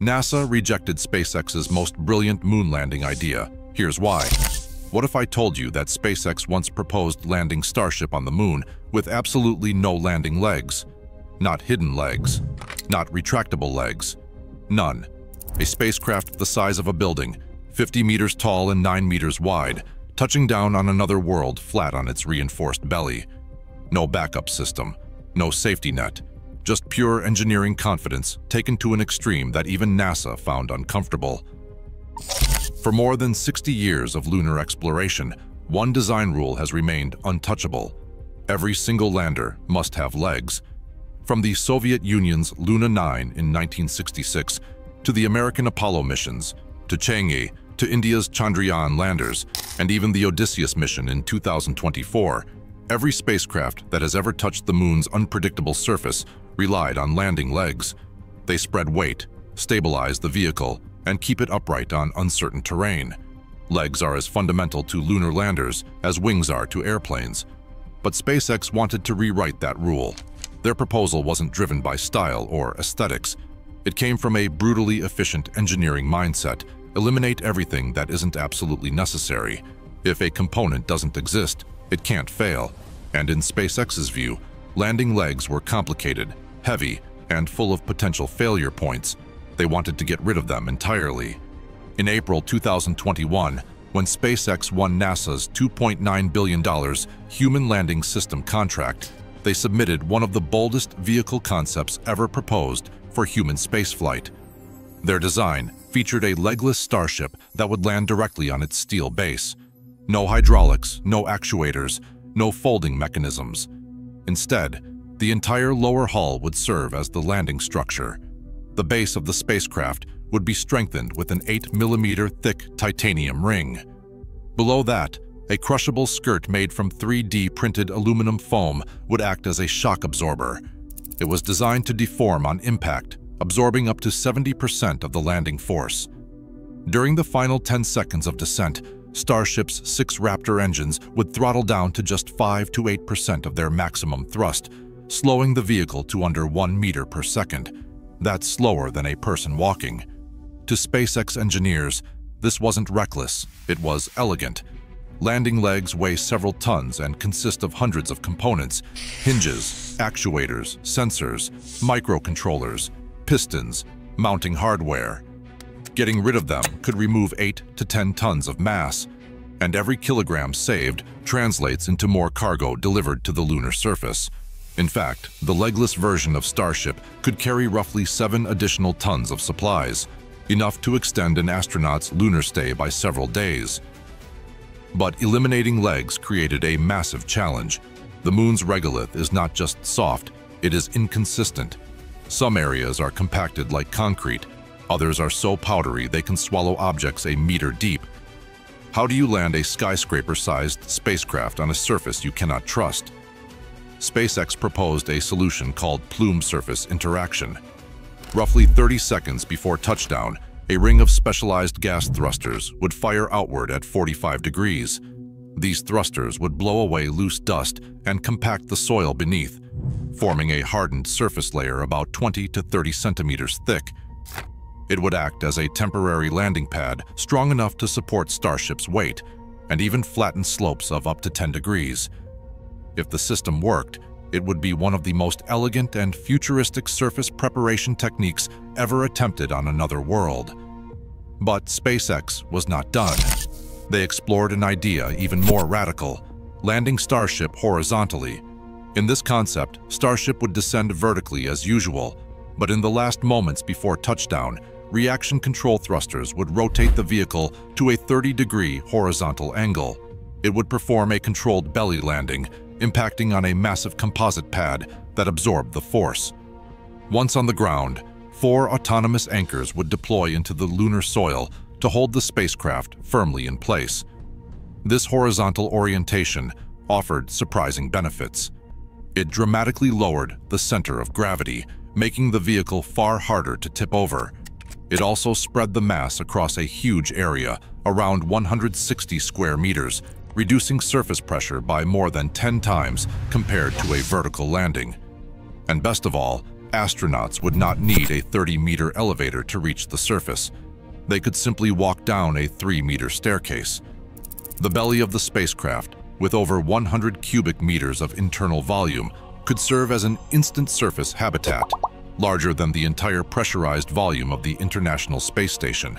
NASA rejected SpaceX's most brilliant moon landing idea. Here's why. What if I told you that SpaceX once proposed landing Starship on the moon with absolutely no landing legs? Not hidden legs, not retractable legs, none. A spacecraft the size of a building, 50 meters tall and 9 meters wide, touching down on another world flat on its reinforced belly. No backup system, no safety net, just pure engineering confidence taken to an extreme that even NASA found uncomfortable. For more than 60 years of lunar exploration, one design rule has remained untouchable. Every single lander must have legs. From the Soviet Union's Luna 9 in 1966 to the American Apollo missions, to Chang'e, to India's Chandrayaan landers, and even the Odysseus mission in 2024, every spacecraft that has ever touched the moon's unpredictable surface relied on landing legs. They spread weight, stabilize the vehicle, and keep it upright on uncertain terrain. Legs are as fundamental to lunar landers as wings are to airplanes. But SpaceX wanted to rewrite that rule. Their proposal wasn't driven by style or aesthetics. It came from a brutally efficient engineering mindset, eliminate everything that isn't absolutely necessary. If a component doesn't exist, it can't fail. And in SpaceX's view, landing legs were complicated, heavy, and full of potential failure points. They wanted to get rid of them entirely. In April 2021, when SpaceX won NASA's $2.9 billion Human Landing System contract, they submitted one of the boldest vehicle concepts ever proposed for human spaceflight. Their design featured a legless starship that would land directly on its steel base. No hydraulics, no actuators, no folding mechanisms. Instead, the entire lower hull would serve as the landing structure. The base of the spacecraft would be strengthened with an 8mm thick titanium ring. Below that, a crushable skirt made from 3D printed aluminum foam would act as a shock absorber. It was designed to deform on impact, absorbing up to 70% of the landing force. During the final 10 seconds of descent, Starship's six Raptor engines would throttle down to just 5 to 8% of their maximum thrust, slowing the vehicle to under 1 meter per second. That's slower than a person walking. To SpaceX engineers, this wasn't reckless, it was elegant. Landing legs weigh several tons and consist of hundreds of components, hinges, actuators, sensors, microcontrollers, pistons, mounting hardware. Getting rid of them could remove 8 to 10 tons of mass, and every kilogram saved translates into more cargo delivered to the lunar surface. In fact, the legless version of Starship could carry roughly seven additional tons of supplies, enough to extend an astronaut's lunar stay by several days. But eliminating legs created a massive challenge. The moon's regolith is not just soft, it is inconsistent. Some areas are compacted like concrete, others are so powdery they can swallow objects a meter deep. How do you land a skyscraper-sized spacecraft on a surface you cannot trust? SpaceX proposed a solution called plume surface interaction. Roughly 30 seconds before touchdown, a ring of specialized gas thrusters would fire outward at 45 degrees. These thrusters would blow away loose dust and compact the soil beneath, forming a hardened surface layer about 20 to 30 centimeters thick. It would act as a temporary landing pad strong enough to support Starship's weight and even flatten slopes of up to 10 degrees. If the system worked, it would be one of the most elegant and futuristic surface preparation techniques ever attempted on another world. But SpaceX was not done. They explored an idea even more radical, landing Starship horizontally. In this concept, Starship would descend vertically as usual, but in the last moments before touchdown, reaction control thrusters would rotate the vehicle to a 30-degree horizontal angle. It would perform a controlled belly landing, impacting on a massive composite pad that absorbed the force. Once on the ground, four autonomous anchors would deploy into the lunar soil to hold the spacecraft firmly in place. This horizontal orientation offered surprising benefits. It dramatically lowered the center of gravity, making the vehicle far harder to tip over. It also spread the mass across a huge area, around 160 square meters, reducing surface pressure by more than 10 times compared to a vertical landing. And best of all, astronauts would not need a 30-meter elevator to reach the surface. They could simply walk down a 3-meter staircase. The belly of the spacecraft, with over 100 cubic meters of internal volume, could serve as an instant surface habitat, larger than the entire pressurized volume of the International Space Station.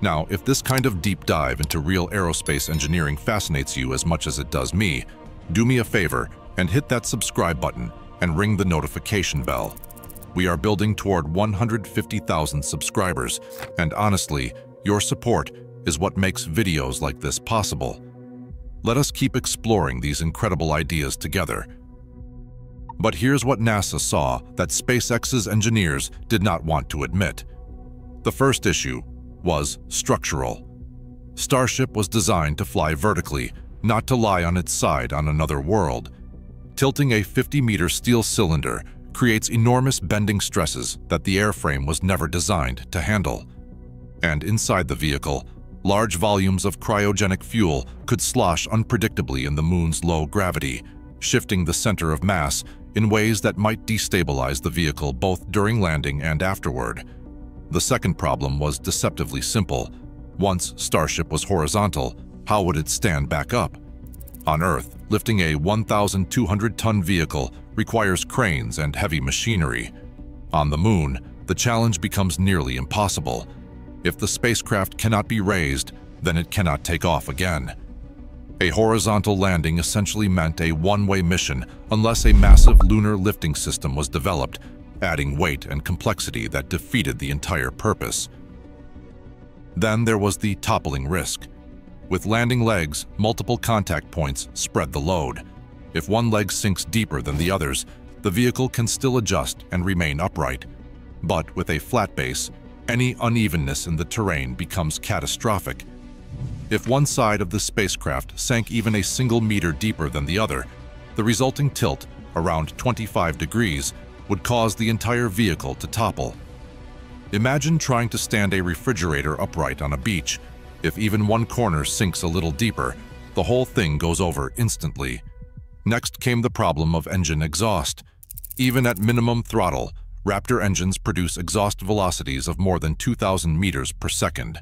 Now, if this kind of deep dive into real aerospace engineering fascinates you as much as it does me, do me a favor and hit that subscribe button and ring the notification bell. We are building toward 150,000 subscribers, and honestly, your support is what makes videos like this possible. Let us keep exploring these incredible ideas together. But here's what NASA saw that SpaceX's engineers did not want to admit. The first issue was structural. Starship was designed to fly vertically, not to lie on its side on another world. Tilting a 50-meter steel cylinder creates enormous bending stresses that the airframe was never designed to handle. And inside the vehicle, large volumes of cryogenic fuel could slosh unpredictably in the moon's low gravity, shifting the center of mass in ways that might destabilize the vehicle both during landing and afterward. The second problem was deceptively simple. Once Starship was horizontal, how would it stand back up? On Earth, lifting a 1,200-ton vehicle requires cranes and heavy machinery. On the Moon, the challenge becomes nearly impossible. If the spacecraft cannot be raised, then it cannot take off again. A horizontal landing essentially meant a one-way mission unless a massive lunar lifting system was developed adding weight and complexity that defeated the entire purpose. Then there was the toppling risk. With landing legs, multiple contact points spread the load. If one leg sinks deeper than the others, the vehicle can still adjust and remain upright. But with a flat base, any unevenness in the terrain becomes catastrophic. If one side of the spacecraft sank even a single meter deeper than the other, the resulting tilt, around 25 degrees, would cause the entire vehicle to topple. Imagine trying to stand a refrigerator upright on a beach. If even one corner sinks a little deeper, the whole thing goes over instantly. Next came the problem of engine exhaust. Even at minimum throttle, Raptor engines produce exhaust velocities of more than 2,000 meters per second.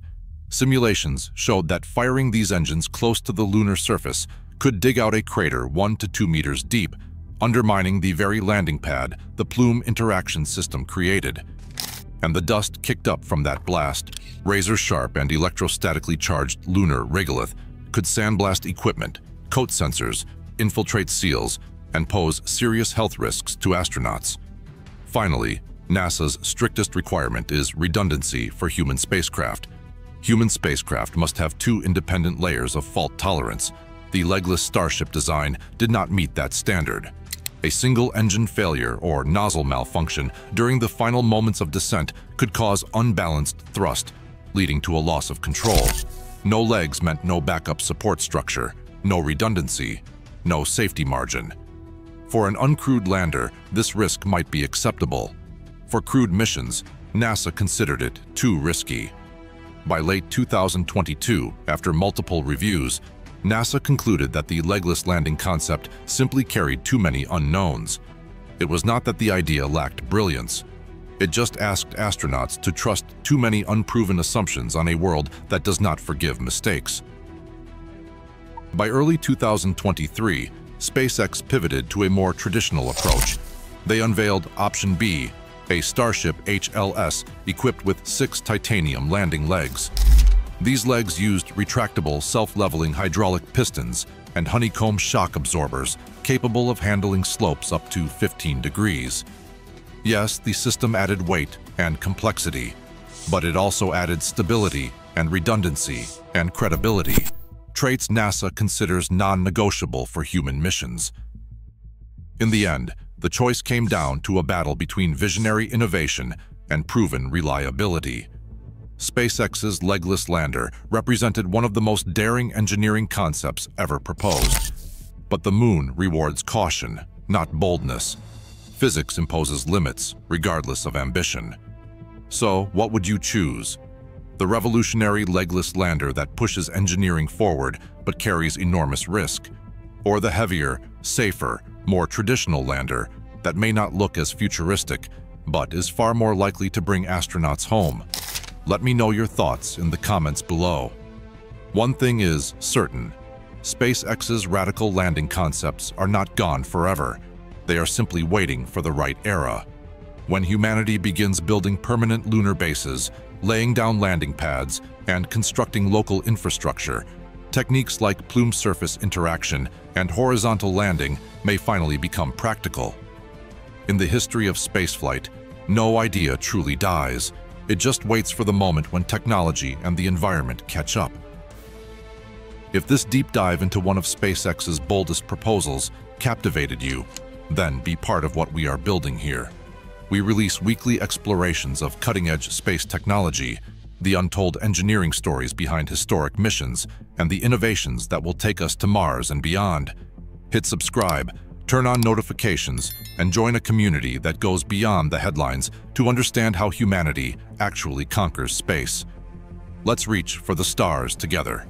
Simulations showed that firing these engines close to the lunar surface could dig out a crater 1 to 2 meters deep undermining the very landing pad the plume interaction system created. And the dust kicked up from that blast, razor-sharp and electrostatically charged lunar regolith, could sandblast equipment, coat sensors, infiltrate seals, and pose serious health risks to astronauts. Finally, NASA's strictest requirement is redundancy for human spacecraft. Human spacecraft must have two independent layers of fault tolerance. The legless Starship design did not meet that standard. A single engine failure or nozzle malfunction during the final moments of descent could cause unbalanced thrust, leading to a loss of control. No legs meant no backup support structure, no redundancy, no safety margin. For an uncrewed lander, this risk might be acceptable. For crewed missions, NASA considered it too risky. By late 2022, after multiple reviews, NASA concluded that the legless landing concept simply carried too many unknowns. It was not that the idea lacked brilliance. It just asked astronauts to trust too many unproven assumptions on a world that does not forgive mistakes. By early 2023, SpaceX pivoted to a more traditional approach. They unveiled Option B, a Starship HLS equipped with six titanium landing legs. These legs used retractable self-leveling hydraulic pistons and honeycomb shock absorbers capable of handling slopes up to 15 degrees. Yes, the system added weight and complexity, but it also added stability and redundancy and credibility, traits NASA considers non-negotiable for human missions. In the end, the choice came down to a battle between visionary innovation and proven reliability. SpaceX's legless lander represented one of the most daring engineering concepts ever proposed. But the moon rewards caution, not boldness. Physics imposes limits, regardless of ambition. So, what would you choose? The revolutionary legless lander that pushes engineering forward but carries enormous risk? Or the heavier, safer, more traditional lander that may not look as futuristic but is far more likely to bring astronauts home. Let me know your thoughts in the comments below. One thing is certain. SpaceX's radical landing concepts are not gone forever. They are simply waiting for the right era. When humanity begins building permanent lunar bases, laying down landing pads, and constructing local infrastructure, techniques like plume surface interaction and horizontal landing may finally become practical. In the history of spaceflight, no idea truly dies. It just waits for the moment when technology and the environment catch up. If this deep dive into one of SpaceX's boldest proposals captivated you, then be part of what we are building here. We release weekly explorations of cutting-edge space technology, the untold engineering stories behind historic missions, and the innovations that will take us to Mars and beyond. Hit subscribe, turn on notifications, and join a community that goes beyond the headlines to understand how humanity actually conquers space. Let's reach for the stars together.